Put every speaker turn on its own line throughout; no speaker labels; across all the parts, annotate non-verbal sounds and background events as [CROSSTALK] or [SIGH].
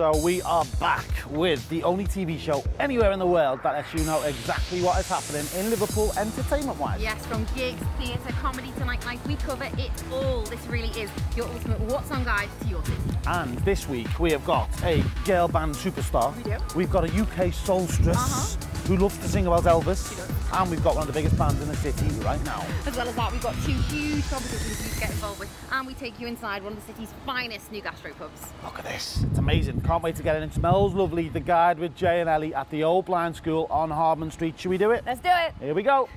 So we are back with the only TV show anywhere in the world that lets you know exactly what is happening in Liverpool entertainment-wise.
Yes, from gigs, theatre, comedy to nightlife, we cover it all. This really is your ultimate What's On guide to your city.
And this week we have got a girl band superstar.
We do.
We've got a UK soulstress
Uh-huh.
who loves to sing about Elvis. And we've got one of the biggest bands in the city right now.
As well as that, we've got two huge competitions for you to get involved with, and we take you inside one of the city's finest new gastropubs.
Look at this. It's amazing. Can't wait to get in. It smells lovely. The guide with Jay and Ellie at the Old Blind School on Hardman Street. Should we do it?
Let's do it.
Here we go.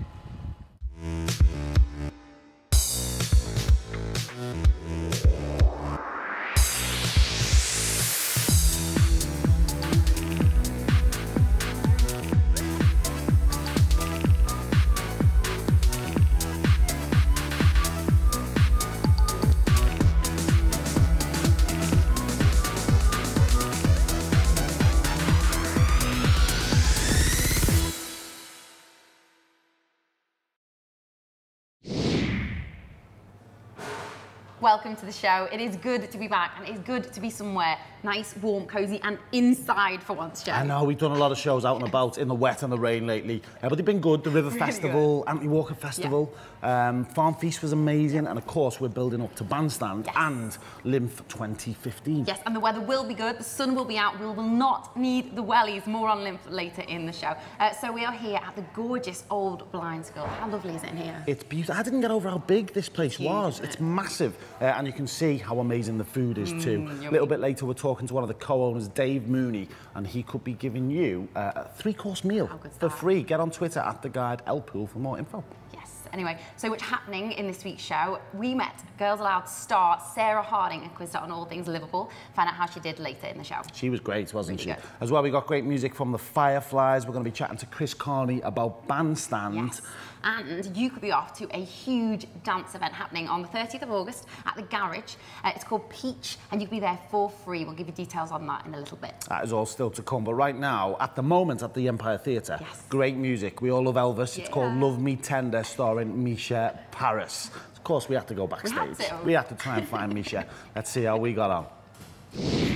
Welcome to the show. It is good to be back, and it is good to be somewhere nice, warm, cosy, and inside for once, Joe.
I know we've done a lot of shows out and about in the wet and the rain lately, uh, but they've been good. The River
Really
Festival, Anthony Walker Festival, um, Farm Feast was amazing, and of course we're building up to Bandstand
Yes.
and LIMF 2015.
Yes, and the weather will be good. The sun will be out. We will not need the wellies. More on LIMF later in the show. Uh, so we are here at the gorgeous old blind school. How lovely is it in here?
It's beautiful. I didn't get over how big this place was.
isn't
It's massive. Uh, and you can see how amazing the food is too.
Mm,
A little bit later, we're talking to one of the co-owners, Dave Mooney, and he could be giving you uh, a three-course meal for
that?
free. Get on Twitter at the guide Elpool for more info.
Yes. Anyway, so what's happening in this week's show? We met Girls Aloud star Sarah Harding and quizzed her on all things Liverpool. Find out how she did later in the show.
She was great, wasn't
Really
she?
good.
As well, we got great music from the Fireflys. We're going to be chatting to Chris Carney about Bandstand.
Yes. And you could be off to a huge dance event happening on the 30th of August at the Garage. Uh, it's called Peach, and you can be there for free. We'll give you details on that in a little bit.
That is all still to come. But right now, at the moment, at the Empire Theatre,
Yes.
great music. We all love Elvis. It's called Love Me Tender, starring Mica Paris. Of course, we have to go backstage.
to.
We have to try and find Mica. Let's see how we got on.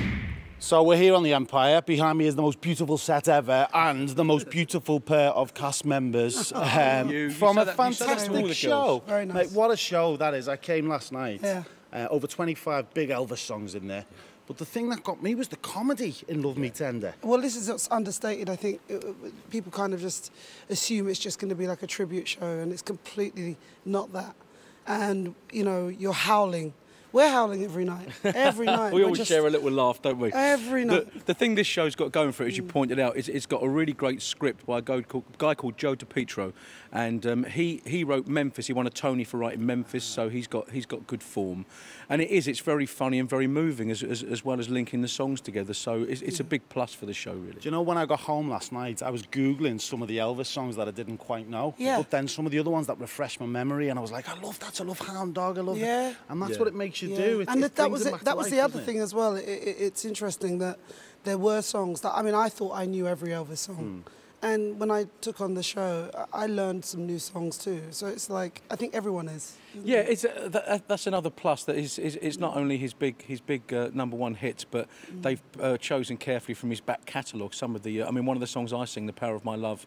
So we're here on the Empire. Behind me is the most beautiful set ever and the most beautiful pair of cast members [LAUGHS] um,
You- you
from a
that- you say that to all
fantastic show.
Very nice.
Mate, what a show that is. I came last night.
Yeah.
Uh, over 25 big Elvis songs in there. But the thing that got me was the comedy in Love Me Tender.
Well, this is what's understated. I think Uh, uh, people kind of just assume it's just going to be like a tribute show, and it's completely not that. And you know, you're howling. We're howling every night. Every [LAUGHS] night.
We always
just-
share a little laugh, don't we?
Every night.
the thing this show's got going for it, as you pointed out, is it's got a really great script by a guy called, guy called Joe DiPietro, and um, he he wrote Memphis. He won a Tony for writing Memphis, so he's got he's got good form, and it is. It's very funny and very moving, as as, as well as linking the songs together. So it's, it's a big plus for the show, really.
Do you know when I got home last night, I was Googling some of the Elvis songs that I didn't quite know.
Yeah.
But then some of the other ones that refreshed my memory, and I was like, I love that. I love Hound Dog. I love
Yeah.
that. And that's
Yeah.
what it makes you
Yeah.
do. It,
and
it
that, that was
it
it,
back to
that was
life,
the other
doesn't it?
thing as well. It, it, it's interesting that there were songs that I mean I thought I knew every Elvis song,
Hmm.
and when I took on the show, I I learned some new songs too. So it's like I think everyone is.
Yeah, it's uh, that, that's another plus. That is, is it's not only his big his big uh, number one hits, but they've uh, chosen carefully from his back catalogue some of the. Uh, I mean, one of the songs I sing, "The Power of My Love,"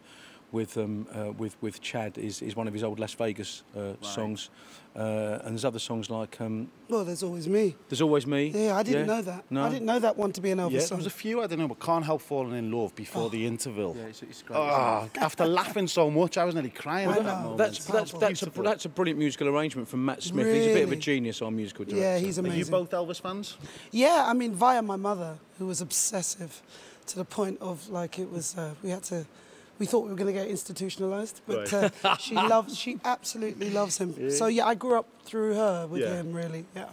with um, uh, with with Chad, is, is one of his old Las Vegas uh, songs, uh, and there's other songs like um,
Well, there's always me.
"There's Always Me."
Yeah, I didn't know that.
No,
I didn't know that one to be an Elvis
Yeah, there
song.
was a few I don't know, but can't help falling in love before the interval.
Yeah, it's, it's great.
Oh, after laughing so much, I was nearly crying
I
at that moment.
That's that's that's a, that's a brilliant musical arrangement from Matt Smith. He's a bit of a genius on musical director.
yeah, he's amazing.
Are you both Elvis fans?
Yeah, I mean, via my mother, who was obsessive to the point of like it was, uh, we had to, we thought we were going to get institutionalized, but uh, [LAUGHS] she loves, she absolutely loves him. So yeah, I grew up through her with
Yeah.
him, really. Yeah.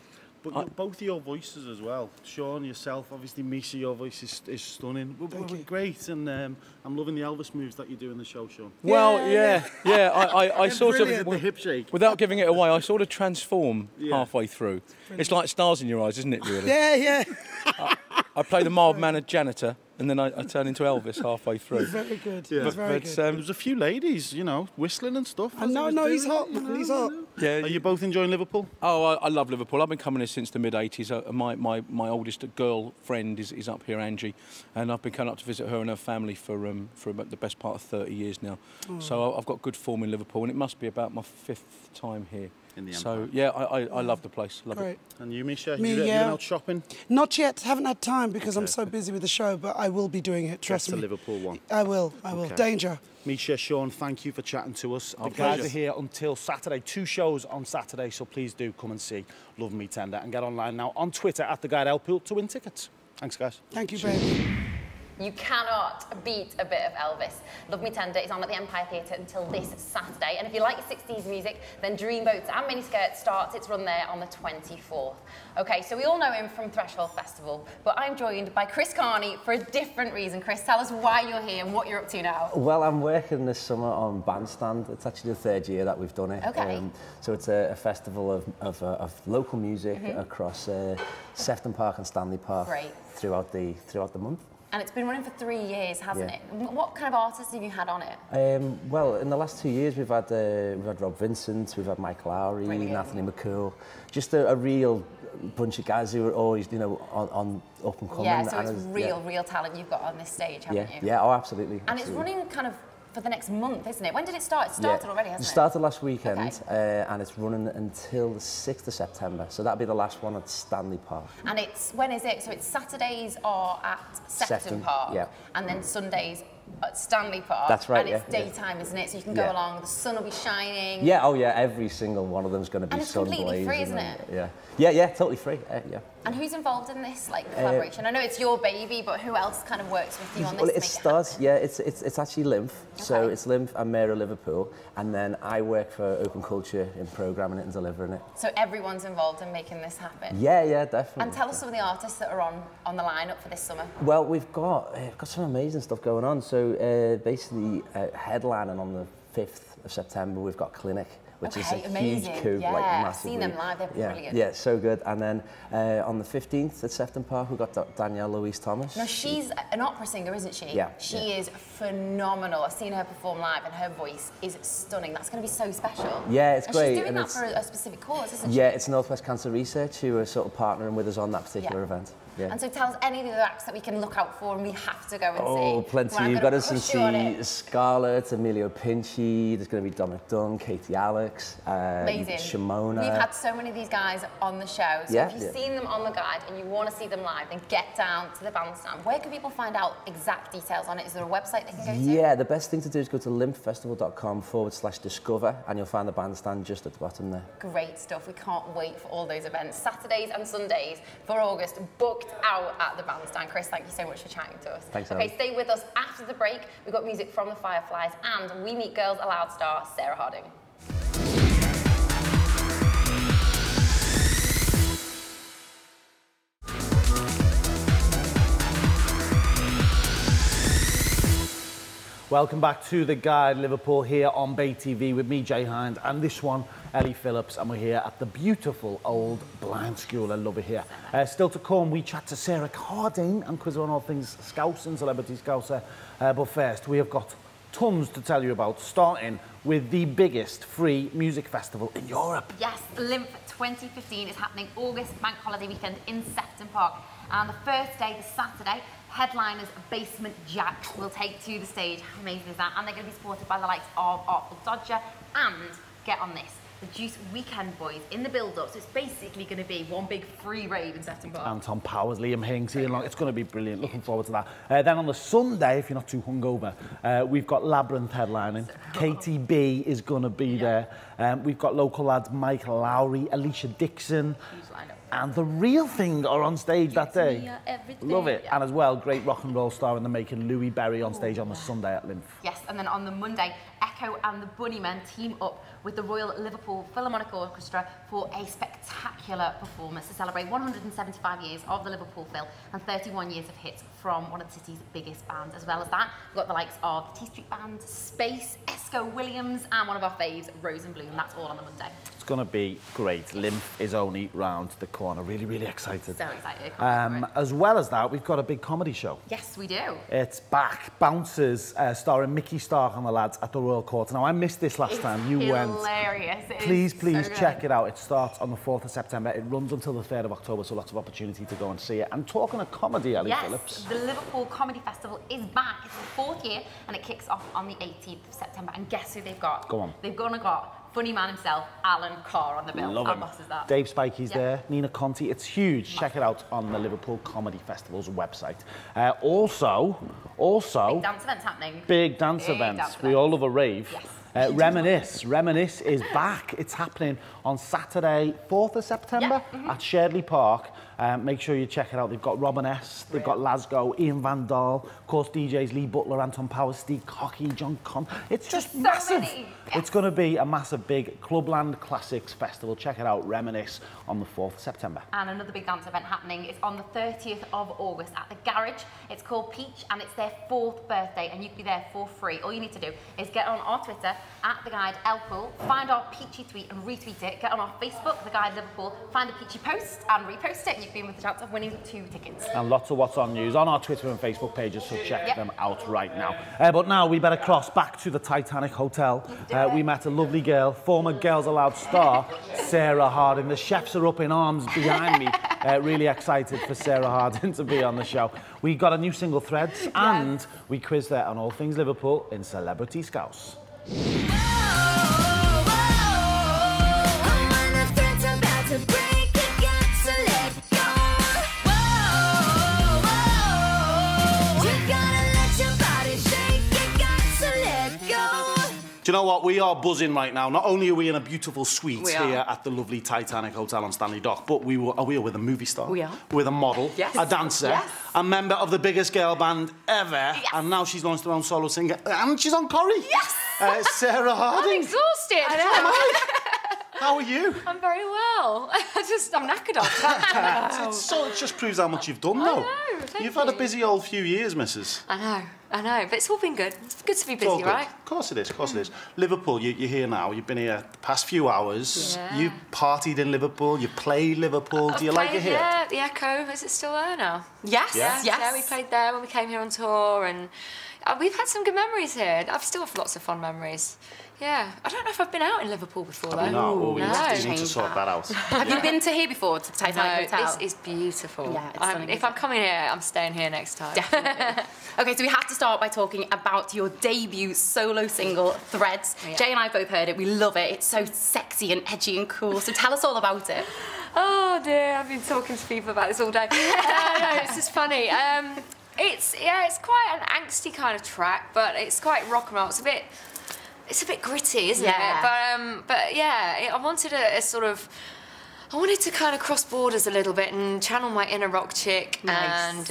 But your- both of your voices as well. Shaun, yourself, obviously, Mica, your voice is, is stunning. We're,
Thank
we're
you.
great, and um, I'm loving the Elvis moves that you do in the show, Shaun.
Well,
Yeah,
yeah, yeah. I, I, I [LAUGHS] sort
brilliant.
of
The hip shake.
Without giving it away, I sort of transform
Yeah.
halfway through. It's like stars in your eyes, isn't it, really?
Yeah, yeah. [LAUGHS]
I play the mild-mannered janitor, and then I, I turn into Elvis halfway through.
Very good.
Yeah.
He's very
But,
good.
There
um,
was a few ladies, you know, whistling and stuff.
I
as
know, no, he's
doing
hot,
it,
man. He's
know.
hot.
Yeah,
Are you both enjoying Liverpool?
Oh, I, I love Liverpool. I've been coming here since the mid 80s. Uh, my, my, my oldest girlfriend is, is up here, Angie, and I've been coming up to visit her and her family for, um, for about the best part of 30 years now. So I've got good form in Liverpool, and it must be about my fifth time here.
In the
so,
Empire.
yeah, I, I, I love the place. Love
Great.
it.
And you, Mica?
Me,
you, you
yeah.
been out shopping?
Not yet. Haven't had time because I'm so busy with the show, but I will be doing it. Trust
That's the
me.
Liverpool one.
I will. I will.
Okay.
Danger.
Mica, Shaun, thank you for chatting to us.
Our
the guys are here until Saturday. Two shows on Saturday, so please do come and see Love Me Tender and get online now on Twitter at the Guide Elpool to win tickets. Thanks, guys.
Thank you, baby.
You cannot beat a bit of Elvis. Love Me Tender is on at the Empire Theatre until this Saturday. And if you like 60s music, then Dreamboats and Miniskirt starts its run there on the 24th. Okay, so we all know him from Threshold Festival, but I'm joined by Chris Carney for a different reason. Chris, tell us why you're here and what you're up to now.
Well, I'm working this summer on Bandstand. It's actually the third year that we've done it.
Okay.
so it's a, a festival of, of, uh, of local music across uh, Sefton Park and Stanley Park
Great.
throughout the throughout the month.
And it's been running for three years, hasn't
Yeah.
it? What kind of artists have you had on it?
Um, well, in the last two years, we've had uh, we've had Rob Vincent, we've had Mike Lowry,
Brilliant.
Nathaniel McCool, just a, a real bunch of guys who are always, you know, on, on up and coming.
yeah, so it's
and
real, real talent you've got on this stage,
Yeah,
haven't
yeah,
you?
yeah, oh, absolutely.
And it's running kind of for the next month, isn't it? When did it start? It started
Yeah.
already, hasn't
it
it?
started last weekend
Okay.
uh, and it's running until the 6th of September. So that'll be the last one at Stanley Park.
And it's when is it? So it's Saturdays are at Sefton,
Sefton,
Park,
yeah.
and then Sundays at Stanley Park.
That's right,
And it's
yeah, yeah.
daytime, isn't it? So you can go
Yeah.
along. The sun will be shining.
Yeah, oh yeah, every single one of them's going to be
And it's
sun
completely free, isn't it?
Yeah, yeah, yeah, totally free. Uh, yeah.
And who's involved in this
Uh,
like collaboration? I know it's your baby, but who else kind of works with you on this?
Well, it starts.
happen?
yeah, it's it's it's actually LIMF. So it's LIMF and Mayor of Liverpool, and then I work for Open Culture in programming it and delivering it.
So everyone's involved in making this happen.
Yeah, yeah, definitely.
And tell us some of the artists that are on on the lineup for this summer.
Well, we've got uh, got some amazing stuff going on. So uh, basically, uh, headlining on the fifth of September, we've got Clinic, which
Okay,
is a
amazing.
huge coup,
Yeah,
like
I've seen them live, they're
yeah,
brilliant.
Yeah, so good. And then uh, on the fifteenth at Sefton Park, we've got Danielle Louise Thomas.
Now she's an opera singer, isn't she?
Yeah,
She
yeah.
is phenomenal. I've seen her perform live, and her voice is stunning. That's going to be so special.
Yeah, it's
and
great,
She's doing
and
that for a, a specific cause, isn't she?
Yeah, it's Northwest Cancer Research who are sort of partnering with us on that particular
Yeah.
event. Yeah.
And so tell us any of the other acts that we can look out for and we have to go and see.
Oh, plenty.
Well,
You've got us and
push you
see. Scarlett, Emilio Pinchi, there's going to be Dominic Dunn, Katie Alex, um,
Amazing.
Shimona.
We've had so many of these guys on the show. So
Yeah,
if you've
yeah.
seen them on the guide and you want to see them live, then get down to the bandstand. Where can people find out exact details on it? Is there a website they can go to?
Yeah, the best thing to do is go to lymphfestival.com forward slash discover and you'll find the bandstand just at the bottom there.
Great stuff. We can't wait for all those events. Saturdays and Sundays for August, booked out at the bandstand. Chris, thank you so much for chatting to us.
Thanks,
Okay,
Ellen.
stay with us after the break. We've got music from the Fireflys and we meet Girls Aloud star Sarah Harding.
Welcome back to The Guide Liverpool here on Bay TV with me, Jay Hind, and this one, Ellie Phillips, and we're here at the beautiful old Blind School. I love it here. Uh, still to come, we chat to Sarah Harding and quiz on all things Scouse and Celebrity Scouser. Uh, but first, we have got tons to tell you about, starting with the biggest free music festival in Europe.
Yes, LIMF 2015 is happening August bank holiday weekend in Sefton Park. And the first day, the Saturday, headliners Basement Jaxx will take to the stage. How amazing is that? And they're going to be supported by the likes of Artful Dodger and, get on this, the Juice Weekend Boys in the build-up. So it's basically going to be one big free rave in Sefton Park.
Anton Powers, Liam Hinks, Ian Long. It's going to be brilliant. Looking forward to that. Uh, then on the Sunday, if you're not too hungover, uh, we've got Labrinth headlining. [LAUGHS] KTB is going to be there. Um, we've got local lads Mike Lowry, Alesha Dixon.
Huge lineup.
And the real thing are on stage that day.
Mia, uh, everything.
Love it.
Yeah.
And as well, great rock and roll star in the making, Louis Berry on stage on the Sunday at LIMF.
Yes, and then on the Monday, Echo and the Bunnymen team up with the Royal Liverpool Philharmonic Orchestra for a spectacular performance to celebrate 175 years of the Liverpool Phil and 31 years of hits from one of the city's biggest bands. As well as that, we've got the likes of the T Street Band, Space, Esco Williams, and one of our faves, Rose and Bloom. That's all on the Monday.
It's going to be great. LIMF is only round the corner. Really, really excited.
So excited.
Um, as well as that, we've got a big comedy show.
Yes, we do.
It's back. Bouncers, uh, starring Mickey Stark and the lads at the Royal Court. Now, I missed this last
It's
time. You went.
hilarious. It is
Please,
so
please check it out. It starts on the 4th of September. It runs until the 3rd of October, so lots of opportunity to go and see it. And talking of comedy, Ali
Yes,
Phillips.
The Liverpool Comedy Festival is back. It's the fourth year and it kicks off on the 18th of September. And guess who they've got?
Go on.
They've gone and got funny man himself, Alan Carr, on the bill.
Love
How
him.
boss is that?
Dave Spikey's
Yeah.
there, Nina Conti. It's huge. Check it out on the Liverpool Comedy Festival's website. Uh, also, also,
Big dance events happening.
big dance
Big
events.
dance
we all love a rave.
Yes.
Uh, Reminisce. Reminisce is back. It's happening on Saturday, 4th of September
Yeah, mhm.
at Sherdley Park. Um, make sure you check it out. They've got Robin S, they've got Lasgo, Ian Van Dahl, of course DJs Lee Butler, Anton Power, Steve Cocky, John Con. It's just
so
massive.
many.
It's going to be a massive big Clubland Classics Festival. Check it out, Reminisce, on the 4th of September.
And another big dance event happening is on the 30th of August at the Garage. It's called Peach and it's their fourth birthday and you can be there for free. All you need to do is get on our Twitter at The Guide Elpool, find our Peachy tweet and retweet it, get on our Facebook, The Guide Liverpool, find the Peachy post and repost it and you can be with the chance of winning two tickets.
and lots of what's on news on our Twitter and Facebook pages, so check
Yep.
them out right now. Uh, but now we better cross back to the Titanic Hotel. Uh, we met a lovely girl, former Girls Aloud star, Sarah Harding. The chefs are up in arms behind me. [LAUGHS] Uh, really excited for Sarah Harding to be on the show. We got a new single, Threads, and we quizzed her on all things Liverpool in Celebrity Scouse. Do you know what? We are buzzing right now. Not only are we in a beautiful suite
We are.
here at the lovely Titanic Hotel on Stanley Dock, but we were, are we with a movie star.
We are.
With a model,
Yes.
a dancer,
Yes.
a member of the biggest girl band ever, and now she's launched her own solo singer, and she's on Corrie.
Yes.
Uh, Sarah
I'm
Harding.
exhausted. [LAUGHS]
How are you?
I'm very well. [LAUGHS] I just, I'm knackered off.
It's [LAUGHS] so it just proves how much you've done, though.
Know, thank
You've had a busy old few years, Mrs.
I know, I know, but it's all been good. It's good to be
It's
busy, right?
Of course it is, of course it is. Liverpool, you, you're here now. You've been here the past few hours.
Yeah.
You partied in Liverpool. You played Liverpool. Do you
I've
like it here?
Yeah, the Echo. Is it still there now?
Yes,
Yeah?
yes.
Yeah, we played there when we came here on tour, and uh, we've had some good memories here. I've still have lots of fun memories. Yeah, I don't know if I've been out in Liverpool before though.
No, oh, we
no.
need to- need to
Change
sort that out. [LAUGHS]
Have you been to here before, to the Titanic
No,
Hotel?
this is beautiful.
Yeah, it's
I'm-
stunning,
if I'm coming here, I'm staying here next time.
Definitely. okay, so we have to start by talking about your debut solo single, Threads.
Yeah.
Jay and I both heard it. We love it. It's so sexy and edgy and cool. So tell us all about it.
Oh dear, I've been talking to people about this all day. [LAUGHS] uh, no, it's just funny. Um, it's yeah, it's quite an angsty kind of track, but it's quite rock and roll. It's a bit, it's a bit gritty, isn't
Yeah.
it? But um, but yeah, it, I wanted a, a sort of. I wanted to kind of cross borders a little bit and channel my inner rock chick,
Nice.
and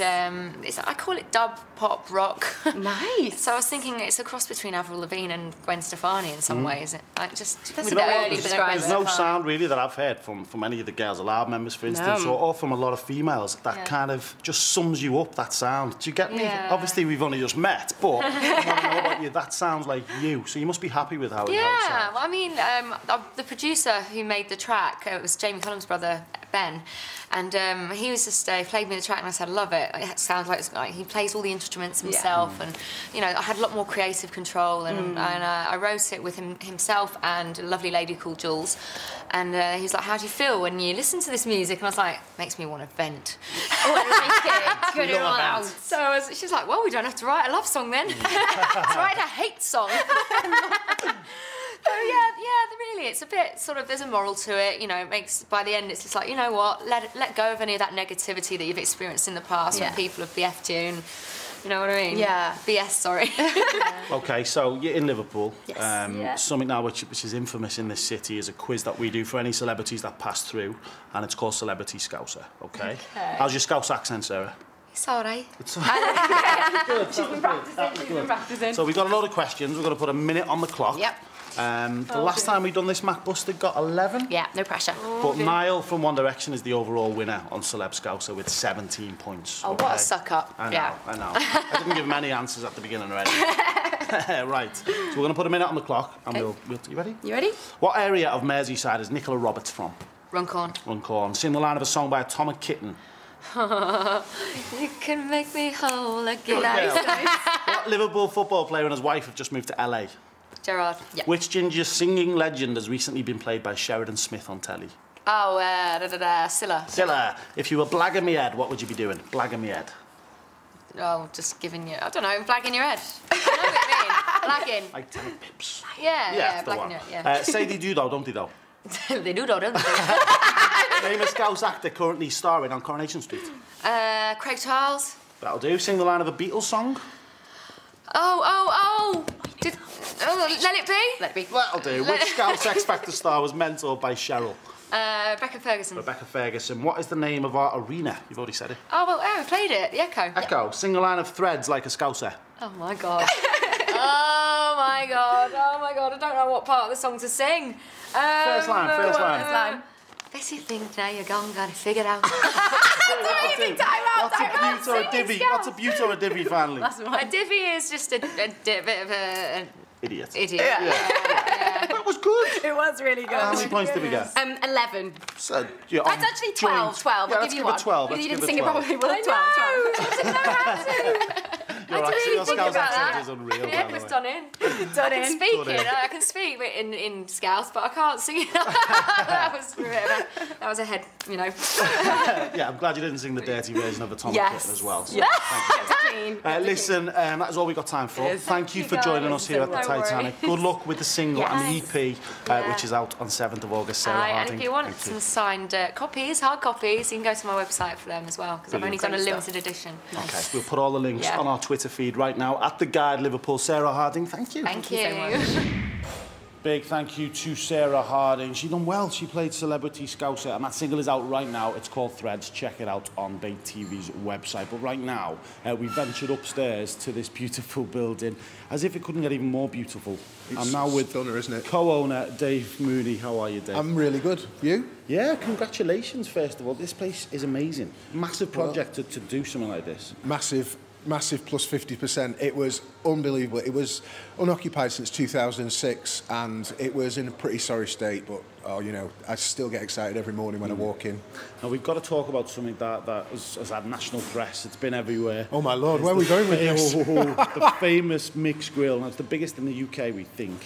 um, it's, I call it dub pop rock. [LAUGHS]
Nice.
so I was thinking it's a cross between Avril Lavigne and Gwen Stefani in some ways. It like just
That's a bit
early
early to describe
There's
it.
no sound really that I've heard from, from any of the Girls Aloud members, for instance,
No.
or, or from a lot of females that
Yeah.
kind of just sums you up, that sound. Do you get me?
Yeah.
Obviously, we've only just met, but [LAUGHS] I want to know about you. That sounds like you, so you must be happy with how it, how it
Yeah, well, I mean, um, the producer who made the track, uh, it was Jamie Cullum's brother, Ben, and um, he was just uh, played me the track, and I said, I love it. It sounds like, it's, like he plays all the instruments himself, and you know, I had a lot more creative control, and, and uh, I wrote it with him himself and a lovely lady called Jules, and uh, he was like, How do you feel when you listen to this music? And I was like, Makes me want to vent.
Oh, Get it [LAUGHS] all
Love
out.
So I was, she's like, well, we don't have to write a love song then. [LAUGHS] [LAUGHS] Let's write a hate song. So yeah, yeah, really, it's a bit sort of. There's a moral to it, you know. It makes by the end, it's just like you know what, let let go of any of that negativity that you've experienced in the past
Yeah.
when people have BF'd you, and you know what I mean?
Yeah.
BS, sorry. [LAUGHS] [LAUGHS]
Okay, so you're in Liverpool.
Yes.
Um,
Yeah.
Something now which, which is infamous in this city is a quiz that we do for any celebrities that pass through, and it's called Celebrity Scouser. Okay.
Okay.
How's your Scouse accent, Sarah?
it's alright.
It's [LAUGHS] good. That was good. So we've got a lot of questions. We're going to put a minute on the clock.
Yep.
Um, the last time we done this, McBusted got 11.
Yeah, no pressure.
But Niall from One Direction is the overall winner on Celeb Scouser with 17 points.
Oh, what a suck up.
I know,
Yeah.
I know. I didn't give him any answers at the beginning already. [LAUGHS] [LAUGHS] right. So we're going to put a minute on the clock, and
Okay.
we'll, we'll. You ready?
You ready?
What area of Merseyside is Nicola Roberts from?
Runcorn.
Runcorn. Sing the line of a song by Atomic Kitten. [LAUGHS]
You can make me whole again.
what Liverpool football player and his wife have just moved to LA?
Gerrard. Yeah.
Which ginger singing legend has recently been played by Sheridan Smith on telly?
Oh, uh, da da da, Cilla.
Cilla, if you were blagging me head, what would you be doing? Blagging me head.
Oh, just giving you, I don't know, blagging your head. [LAUGHS] I know what you mean. Blagging.
Like 10 pips.
Yeah, yeah,
the
blagging your head,
Uh, say they do though, don't they though? [LAUGHS]
they do, though, don't they?
Famous Scouse actor currently starring on Coronation Street.
uh, Craig Charles.
That'll do. Sing the line of a Beatles song.
Oh, oh, oh. Did, oh, let it be. Let it be.
That'll do. Which Scouse X Factor star was mentored by Cheryl?
Uh, Rebecca Ferguson.
Rebecca Ferguson. What is the name of our arena? You've already said it.
Oh, well, oh, we played it. The Echo.
Echo. Sing a line of threads like a Scouser.
Oh my god. oh my god. Oh my god. I don't know what part of the song to sing. Um,
First line, first line.
First line. Best you think now you're gone, got it figured out. [LAUGHS]
What's a,
time out,
what's a
time out,
beaut a
sing it,
divvy?
Scouse.
What's a beaut or a divvy, finally?
a divvy is just a, a, di- bit of a, an
Idiot.
idiot.
That was good.
It was really good.
How many points did we get?
Um, 11.
So, you're
That's actually 12. 12.
Yeah,
I'll give you
give
one.
it 12.
You didn't
give
sing
it
it
12.
properly. Well, 12. 12. [LAUGHS]
Your
I
accent,
really
your
think
Scouse
about
accent
that.
is unreal.
My
by
head
the
was done in. [LAUGHS]
Done
I can
in.
speak
Done
it.
in.
I can speak in in Scouse, but I can't sing it. [LAUGHS] that was a bit of a- that was a head, you know. [LAUGHS]
Yeah, I'm glad you didn't sing the dirty version of the Tom
Yes.
Kitten as well. So
Yes.
thank you. Uh, listen, um, that is all we got time for. Thank you
you
for joining us here at the
Don't worry.
Titanic. Good luck with the single and the EP, uh, which is out on 7th of August. Sarah
Aye, and if you want
Thank
some signed uh, copies, hard copies, you can go to my website for them as well because I've only done a
Great
limited edition.
Okay, we'll put all the links
Yeah.
on our Twitter feed right now at the Guide Liverpool. Sarah Harding, thank you.
Thank,
you so
you. [LAUGHS]
Big thank you to Sarah Harding. She done well. She played Celebrity Scouser, and that single is out right now. It's called Threads. Check it out on Bay TV's website. But right now, uh, we ventured upstairs to this beautiful building, as if it couldn't get even more beautiful. I'm now with
stunner, isn't it?
co-owner Dave Mooney. How are you, Dave?
I'm really good. You?
yeah, congratulations. First of all, this place is amazing. Massive project to, to do something like this.
Massive, massive plus 50%. It was unbelievable. It was unoccupied since 2006 and it was in a pretty sorry state, but oh, you know, I still get excited every morning when I walk in.
Now we've got to talk about something that, that has, has had national press. It's been everywhere.
Oh my lord,
It's
where are we going with this? [LAUGHS]
the famous mixed grill. Now, it's the biggest in the UK, we think.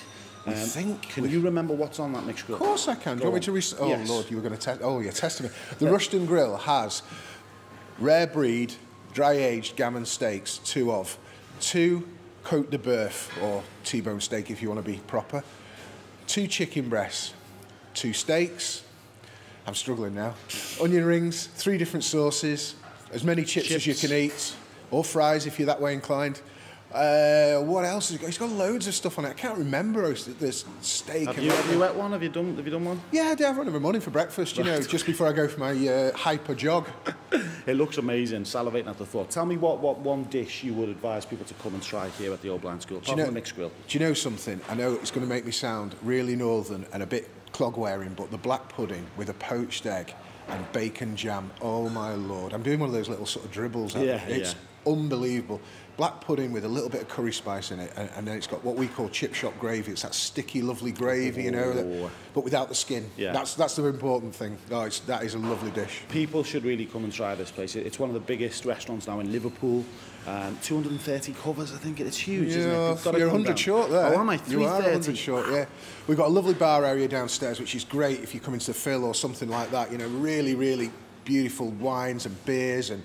Um,
think?
Can you remember what's on that mixed grill?
Of course I can. Do you
Go
want me to re- Oh
Yes.
lord, you were going to test. Oh, you're testing me. The Rushton Grill has rare breed, dry aged gammon steaks, two of, two Cote de Boeuf or T-bone steak if you want to be proper, two chicken breasts, two steaks. I'm struggling now. Onion rings, three different sauces, as many chips, as you can eat, or fries if you're that way inclined. Uh, what else has he got? He's got loads of stuff on it. I can't remember. There's steak.
Have you, have you ate one? Have you done, have you done one?
yeah, I do have one every morning for breakfast, you know, just before I go for my uh, hyper jog. [LAUGHS]
It looks amazing, salivating at the thought. Tell me what, what one dish you would advise people to come and try here at the Old Blind School, apart
you know-
the mixed grill.
Do you know something? I know it's going to make me sound really northern and a bit clog wearing, but the black pudding with a poached egg and bacon jam, oh my lord. I'm doing one of those little sort of dribbles.
Yeah.
It's unbelievable. Black pudding with a little bit of curry spice in it, and, and then it's got what we call chip shop gravy. It's that sticky, lovely gravy, you know,
Oh.
that, but without the skin.
Yeah.
That's that's the important thing. Oh, it's, that is a lovely dish.
People should really come and try this place. It's one of the biggest restaurants now in Liverpool. Um, 230 covers, I think. It's huge, isn't it?
Yeah,
gotta
you're
come
100
down.
short there.
Oh, am I?
You are
330.
100 short, yeah. We've got a lovely bar area downstairs, which is great if you come into the Phil or something like that. You know, really, really beautiful wines and beers and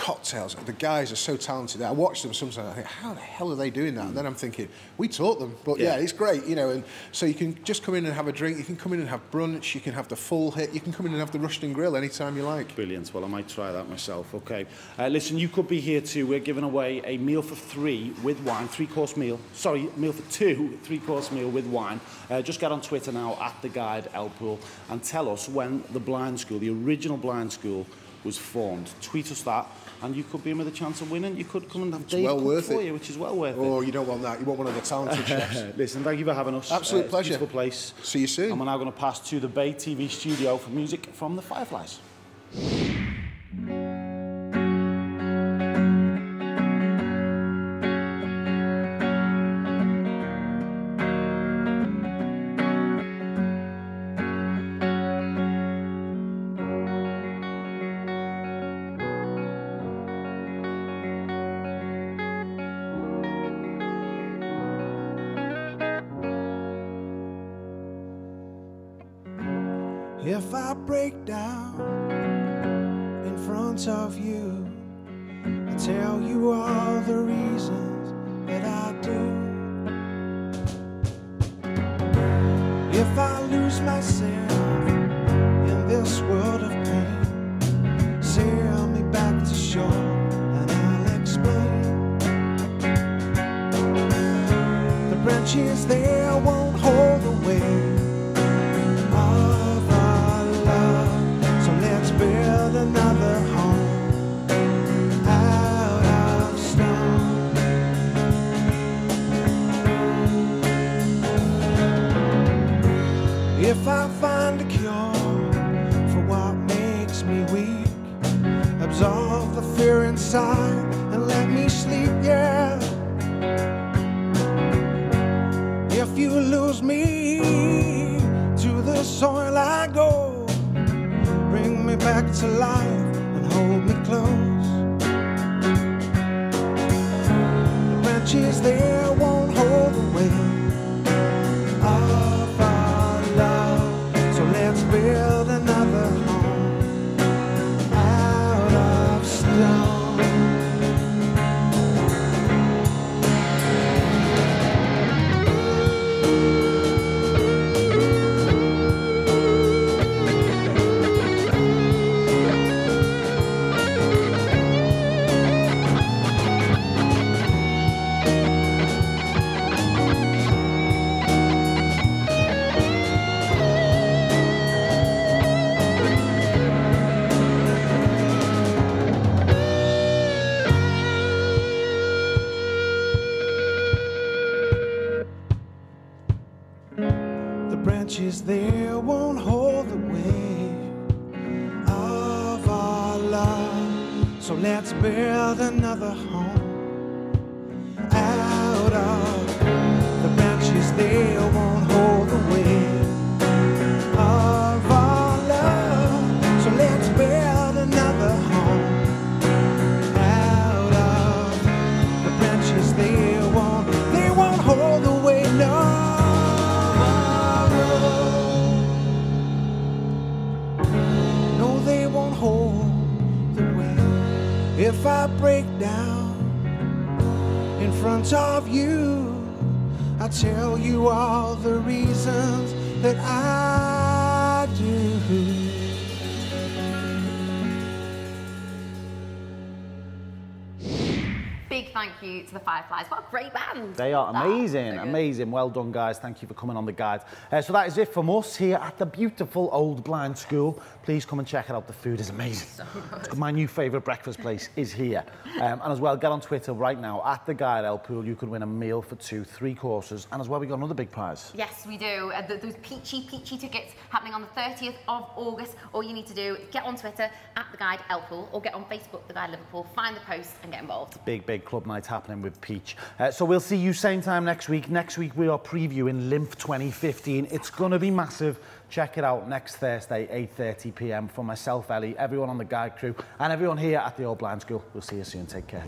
cocktails. The guys are so talented. I watch them sometimes. I think, how the hell are they doing that? And then I'm thinking, we taught them. But yeah.
Yeah.
it's great, you know. And so you can just come in and have a drink. You can come in and have brunch. You can have the full hit. You can come in and have the Rushton Grill anytime you like.
Brilliant. Well, I might try that myself. Okay. Uh, listen, you could be here too. We're giving away a meal for three with wine, three course meal. Sorry, meal for two, three course meal with wine. Uh, just get on Twitter now at the guide Elpool and tell us when the blind school, the original blind school, was formed. Tweet us that, and you could be in with a chance of winning. You could come and have Dave
well
cook
worth
for
it.
you, which is well worth it.
Oh, you don't want that. You want one of the talented [LAUGHS] chefs.
Listen, thank you for having us.
Absolute
Uh,
pleasure.
Beautiful place.
See you soon.
And we're now going to pass to the Bay TV studio for music from the Fireflys.
If I break down in front of you, I tell you all the reasons The branches branches there won't hold the weight of our love. So let's build another home out of I break down in front of you. I tell you all the reasons that I
thank you to the Fireflys. What a great band.
They are amazing,
So
amazing. Well done, guys. Thank you for coming on the guide. Uh, so that is it from us here at the beautiful Old Blind School. Please come and check it out. The food is amazing. My new favourite breakfast place is here. Um, and as well, get on Twitter right now at the guide El Pool. You can win a meal for two, three courses, and as well, we got another big prize.
Yes, we do. Uh, th- those peachy, peachy tickets happening on the 30th of August. All you need to do is get on Twitter at the Guide Elpool or get on Facebook, the Guide Liverpool, find the post and get involved.
Big, big club night happening with Peach. Uh, so we'll see you same time next week. Next week we are previewing LIMF 2015. It's going to be massive. Check it out next Thursday, 8.30 p.m. for myself, Ellie, everyone on the guide crew, and everyone here at the Old Blind School. We'll see you soon. Take care.